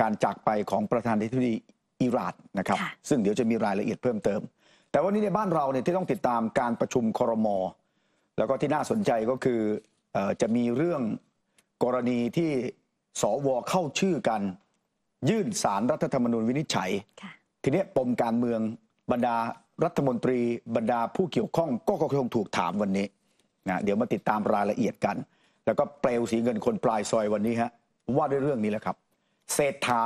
การจากไปของประธานาธิบดีอิหร่านนะครับค่ะซึ่งเดี๋ยวจะมีรายละเอียดเพิ่มเติม แต่วันนี้ในบ้านเราเนี่ยที่ต้องติดตามการประชุมครม แล้วก็ที่น่าสนใจก็คือเออจะมีเรื่องกรณีที่สวเข้าชื่อกัน ยื่นสารรัฐธรรมนูญวินิจฉัยค่ะทีนี้ปมการเมืองบรรดารัฐมนตรีบรรดาผู้เกี่ยวข้องก็คงถูกถามวันนี้นะเดี๋ยวมาติดตามรายละเอียดกัน แล้วก็เปลวสีเงินคนปลายซอยวันนี้ฮะว่าด้วยเรื่องนี้แหละครับ เศรษฐา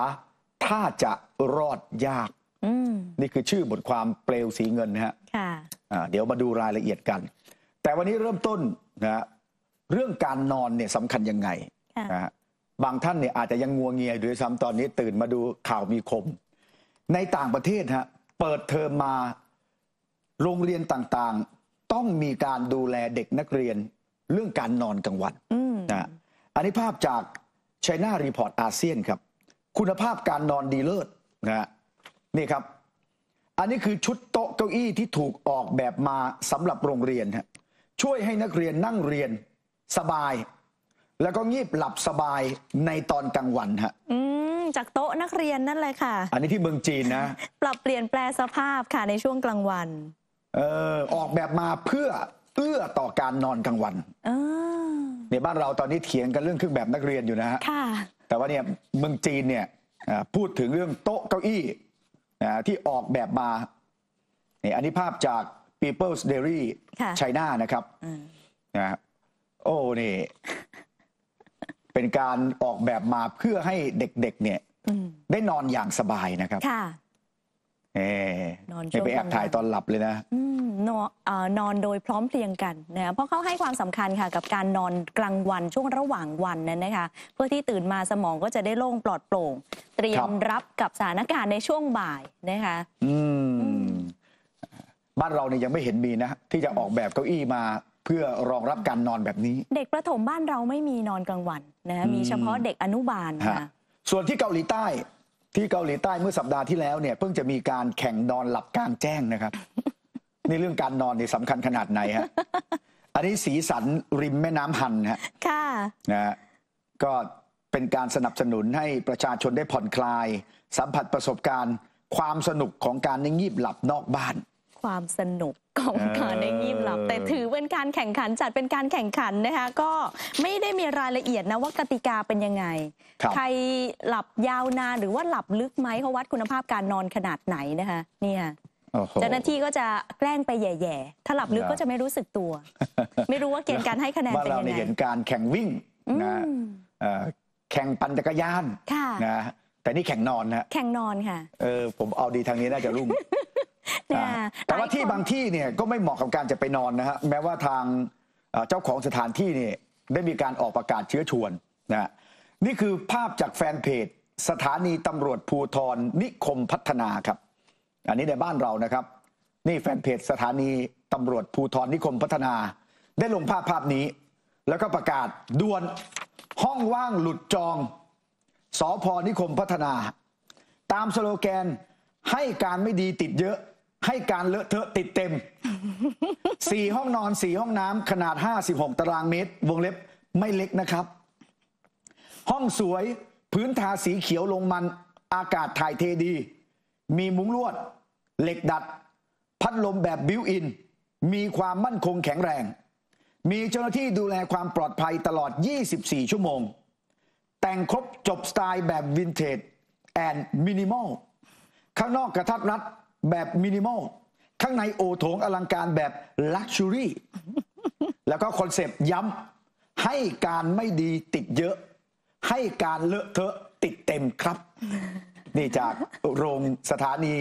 ถ้าจะรอดยากอืมนี่คือชื่อบทความเปลวสีเงินนะฮะค่ะอ่าเดี๋ยวมาดูรายละเอียดกัน แต่วันนี้เริ่มต้นนะฮะเรื่องการนอนเนี่ยสำคัญยังไงค่ะนะฮะบางท่านเนี่ยอาจจะยังงัวเงียอยู่ด้วยซ้ำตอนนี้ตื่นมาดูข่าวมีคม ในต่างประเทศฮะเปิดเทอมมาโรงเรียนต่างๆ ต้องมีการดูแลเด็กนักเรียนเรื่องการนอนกลางวันอืมนะฮะอันนี้ภาพจาก China Report อาเซียนครับ คุณภาพการนอนดีเลิศนะฮะนี่ครับ อันนี้คือชุดโต๊ะเก้าอี้ที่ถูกออกแบบมาสำหรับโรงเรียนฮะช่วยให้นักเรียนนั่งเรียนสบาย แล้วก็งีบหลับสบายในตอนกลางวันฮะอืมจากโต๊ะนักเรียนนั่นเลยค่ะ อันนี้ที่เมืองจีนนะ ปรับเปลี่ยนแปลสภาพค่ะในช่วงกลางวันเออออกแบบมาเพื่อเอื้อต่อการนอนกลางวันเออในบ้านเราตอนนี้เถียงกันเรื่องเครื่องแบบนักเรียนอยู่นะฮะค่ะ แต่ว่าเนี่ยเมืองจีนเนี่ยอ่าพูดถึงเรื่องโต๊ะเก้าอี้อ่าที่ออกแบบมานี่อันนี้ภาพจาก People's Dairy ค่ะ China นะครับอืมนะฮะโอ้นี่ เป็นการออกแบบมาเพื่อให้เด็กๆเนี่ยอืมได้นอนอย่างสบายนะครับค่ะเออนอนช่ไม่วงไปแอบถ่ายตอนหลับเลยนะอืม นอนเอ่อนอนโดยพร้อมเพรียงกันนะคะเพราะเขาให้ความสำคัญค่ะกับการนอนกลางวันช่วงระหว่างวันนั้นนะคะ เพื่อที่ตื่นมาสมองก็จะได้โล่งปลอดโปร่ง เตรียครัมบรับกับสถานการณ์ในช่วงบ่ายนะคะอืมบ้านเราเนี่ยยังไม่เห็นมีนะ ที่จะออกแบบเก้าอี้มาเพื่อรองรับการนอนแบบนี้ เด็กประถมบ้านเราไม่มีนอนกลางวันนะคะอืมมีเฉพาะเด็กอนุบาลฮะค่ะส่วนที่เกาหลีใต้ที่เกาหลีใต้เมื่อสัปดาห์ที่แล้วเนี่ยเพิ่งจะมีการแข่งนอนหลับกลางแจ้งนะครับ นี่เรื่องการนอนนี่สำคัญขนาดไหนฮะ อันนี้สีสันริมแม่น้ำฮันฮะ ค่ะ นะฮะก็เป็นการสนับสนุนให้ประชาชนได้ผ่อนคลาย สัมผัสประสบการณ์ ความสนุกของการนิ่งงีบหลับนอกบ้าน ความสนุกของการได้งีบหลับเออแต่ถือเป็นการแข่งขันจัดเป็นการแข่งขันนะคะ ก็ไม่ได้มีรายละเอียดนะว่ากติกาเป็นยังไง ครับ ใครหลับยาวนานหรือว่าหลับลึกไหมเขาวัดคุณภาพการนอนขนาดไหนนะคะ เนี่ยโอ้โห เจ้าหน้าที่ก็จะแกล้งไปแย่ๆ ถ้าหลับลึกครับก็จะไม่รู้สึกตัว ไม่รู้ว่าเกณฑ์การให้คะแนนบ้านเป็นเรายังเนี่ยไงเห็นการแข่งวิ่งอืนะมเอ่อแข่งปั่นจักรยานค่ะนะแต่นี่แข่งนอนนะแข่งนอนค่ะเออผมเอาดีทางนี้น่าจะรุ่งเนี่ยอ่าแต่ว่าที่หลยคนบางที่เนี่ยก็ไม่เหมาะกับการจะไปนอนนะฮะแม้ว่าทางเอ่อเจ้าของสถานที่เนี่ยได้มีการออกประกาศเชื้อชวนนะฮะนี่คือภาพจากแฟนเพจ สถานีตำรวจภูธรนิคมพัฒนาครับ อันนี้ในบ้านเรานะครับ นี่แฟนเพจสถานีตำรวจภูธรนิคมพัฒนา ได้ลงภาพภาพนี้ แล้วก็ประกาศด่วนห้องว่างหลุดจองสภ.นิคมพัฒนา ตามสโลแกนให้การไม่ดีติดเยอะ ให้การเลอะเทอะติดเต็มสี่ห้องนอนสี่ห้องน้ำขนาด 56 ตารางเมตร วงเล็บไม่เล็กนะครับ ห้องสวยพื้นทาสีเขียวลงมันอากาศถ่ายเทดี มีมุ้งลวด เหล็กดัด พัดลมแบบ built-in มีความมั่นคงแข็งแรง มีเจ้าหน้าที่ดูแลความปลอดภัยตลอด 24 ชั่วโมง แต่งครบจบสไตล์แบบ vintage and minimal ข้างนอกกระทัดรัดแบบมินิมอลข้างในโอ่โถงอลังการแบบ luxury แล้วก็คอนเซปต์ย้ำให้การไม่ดีติดเยอะ ให้การเลอะเทอะติดเต็มครับ นี่จากโรงสถานี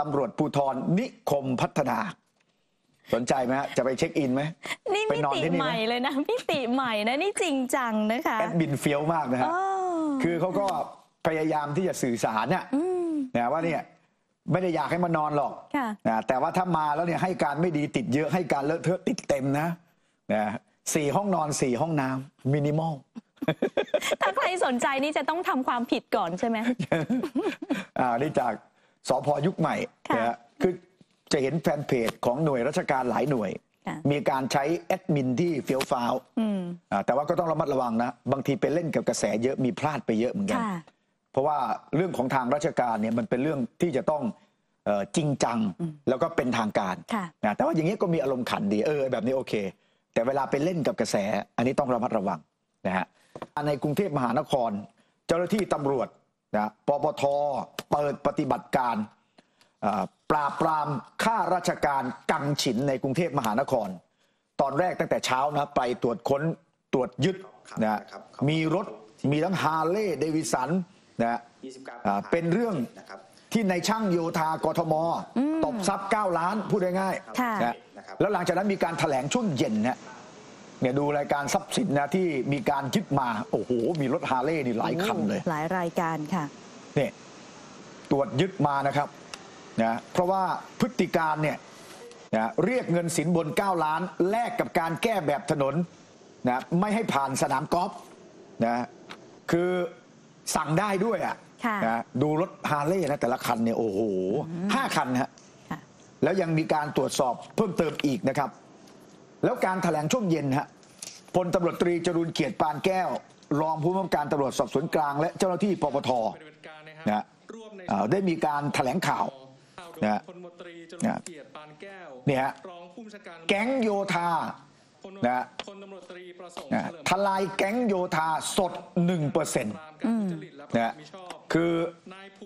ตำรวจภูธรนิคมพัฒนา สนใจไหมฮะจะไปเช็คอินไหมนี่ไปมินอนติที่นี่ไหมใหม่เลยนะมิติใหม่นะนี่จริงจังนะคะแอดมินเฟี้ยวมากนะฮะอ๋อคือเขาก็พยายามที่จะสื่อสารเนี่ยมนะว่าเนี่ยไม่ได้อยากให้มานอนหรอกค่ะ นะแต่ว่าถ้ามาแล้วเนี่ยให้การไม่ดีติดเยอะให้การเลอะเทอะติดเต็มนะนะสี่ห้องนอนสี่ห้องน้ำมินิมอล ถ้าใครสนใจนี่จะต้องทำความผิดก่อนใช่ไหม อ่านี่จาก สพยุคใหม่ค่ะนะฮะคือจะเห็นแฟนเพจของหน่วยราชการหลายหน่วยค่ะมีการใช้แอดมินที่เฟี้ยวฟ้าวอืมอ่าแต่ว่าก็ต้องระมัดระวังนะ บางทีไปเล่นกับกระแสเยอะมีพลาดไปเยอะเหมือนกันค่ะเพราะว่าเรื่องของทางราชการเนี่ยมันเป็นเรื่องที่จะต้องเอ่อจริงจังแล้วก็เป็นทางการค่ะนะแต่ว่าอย่างนี้ก็มีอารมณ์ขันดีเออแบบนี้โอเค แต่เวลาไปเล่นกับกระแส อันนี้ต้องระมัดระวังนะฮะในกรุงเทพมหานคร เจ้าหน้าที่ตำรวจ นะ ป.ป.ท.เปิดปฏิบัติการอ่าปราบปรามฆ่าราชการกังฉินในกรุงเทพมหานคร ตอนแรกตั้งแต่เช้านะไปตรวจค้นตรวจยึดนะฮะมีรถมีทั้งฮาร์เลย์เดวิสันนะฮะอ่าเป็นเรื่องที่ในช่างโยธากทม ตบทรัพย์ 9 ล้าน พูดง่ายค่ะๆนะแล้วหลังจากนั้นมีการแถลงช่วงเย็นนะ เนี่ยดูรายการทรัพย์สินนะที่มีการยึดมา โอ้โห มีรถฮาร์เลย์นี่หลายคันเลย หลายรายการค่ะเนี่ยตรวจยึดมานะครับนะเพราะว่าพฤติการณ์เนี่ยนะเรียกเงินสินบน 9 ล้าน แลกกับการแก้แบบถนนนะไม่ให้ผ่านสนามกอล์ฟนะคือสั่งได้ด้วยอะค่ะนะดูรถฮาร์เลย์นะแต่ละคันเนี่ยโอ้โหห้าคันนะฮะค่ะแล้วยังมีการตรวจสอบเพิ่มเติมอีกนะครับ แล้วการถแถลงช่วงเย็นฮะพลตำรวจตรีจรูนเกียรติปานแก้ว รองผู้บังคับการตำรวจสอบสวนกลาง และเจ้าหน้าที่ปปทปฏิบัติการนะนะฮะฮะร่วมในเอ่อได้มีการแถลงข่าวข่าวนะฮะพลมตรีจรนะฮะเกียรติปานแก้วเนี่ยฮะรองผู้บัญชาการแก๊งโยธาพลนะฮะพลตำรวจตรีประสงค์นะเฉลิมทลายแก๊งโยธาสด1%เปอร์เซ็นต์ปรามการทุจริตและประพฤนะฮะติมิชอบคือ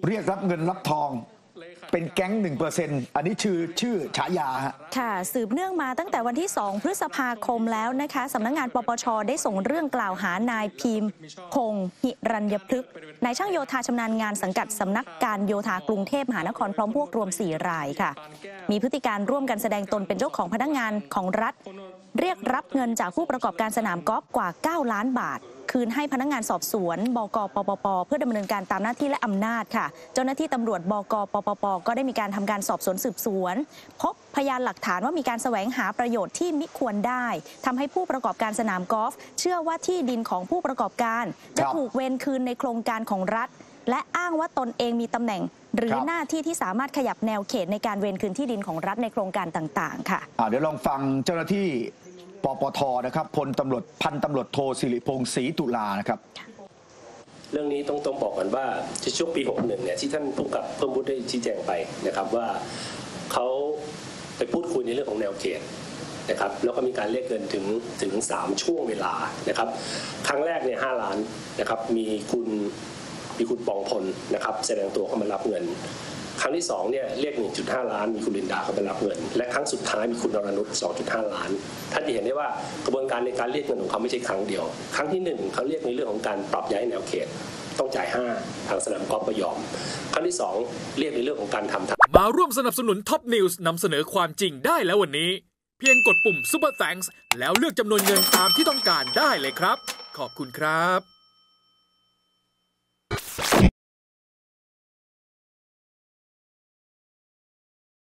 เรียกรับเงินรับทอง ลขาธิารเป็นแก๊ง1%อันนี้ชื่อชื่อฉายาฮะค่ะ สืบเนื่องมาตั้งแต่วันที่ 2 พฤษภาคมแล้วนะคะสำนักงานปปช ได้ส่งเรื่องกล่าวหานายพิมพ์พงศ์หิรัญยพฤกษ์นายช่างโยธาชำนาญงานสังกัดสำนักการโยธากรุงเทพมหานครพร้อมพวกรวม 4 รายค่ะ มีพฤติการร่วมกันแสดงตนเป็นเจ้าของพนักงานของรัฐ เรียกรับเงินจากผู้ประกอบการสนามกอล์ฟกว่า 9 ล้านบาท คืนให้พนักงานสอบสวนบกปปปเพื่อดำเนินการตามหน้าที่และอำนาจค่ะ เจ้าหน้าที่ตำรวจบกปปปก็ได้มีการทำการสอบสวนสืบสวน พบพยานหลักฐานว่ามีการแสวงหาประโยชน์ที่มิควรได้ทำให้ผู้ประกอบการสนามกอล์ฟเชื่อว่าที่ดินของผู้ประกอบการ จะถูกเวรคืนในโครงการของรัฐ และอ้างว่าตนเองมีตำแหน่งหรือรหน้าที่ที่สามารถขยับแนวเขตในการเวรคืนที่ดินของรัฐในโครงการต่าง ๆ ค่ะอ่าเดี๋ยวลองฟังเจ้าหน้าที่ ปปทนะครับพลตำรวจพันตำรวจโทสิริพงศ์ศรีตุลานะครับเรื่องนี้ต้องต้องบอกกันว่าช่วงปี 61 เนี่ยที่ท่านผู้กับเพิ่มพุทธได้ชี้แจงไปนะครับว่าเขาไปพูดคุยในเรื่องของแนวเขตนะครับแล้วก็มีการเรียกเงินถึงถึง 3 ช่วงเวลานะครับ ครั้งแรกเนี่ย5ล้านนะครับมีคุณมีคุณปองพลนะครับ แสดงตัวเข้ามารับเงิน ครั้งที่2เนี่ยเรียก 1.5 ล้าน มีคุณลินดาเข้ามารับเงิน และครั้งสุดท้ายมีคุณนรนุช2.5 ล้าน ท่านจะเห็นได้ว่ากระบวนการในการเรียกเงินของเขาไม่ใช่ครั้งเดียว ครั้งที่หนึ่งเขาเรียกในเรื่องของการปรับย้ายแนวเขต ต้องจ่าย 5 ทางสนามกอล์ฟก็ยอม ครั้งที่ 2 เรียกในเรื่องของการทำทางมาร่วมสนับสนุนท็อปนิวส์นำเสนอความจริงได้แล้ววันนี้ เพียงกดปุ่ม Super Thanks แล้วเลือกจำนวนเงินตามที่ต้องการได้เลยครับ ขอบคุณครับ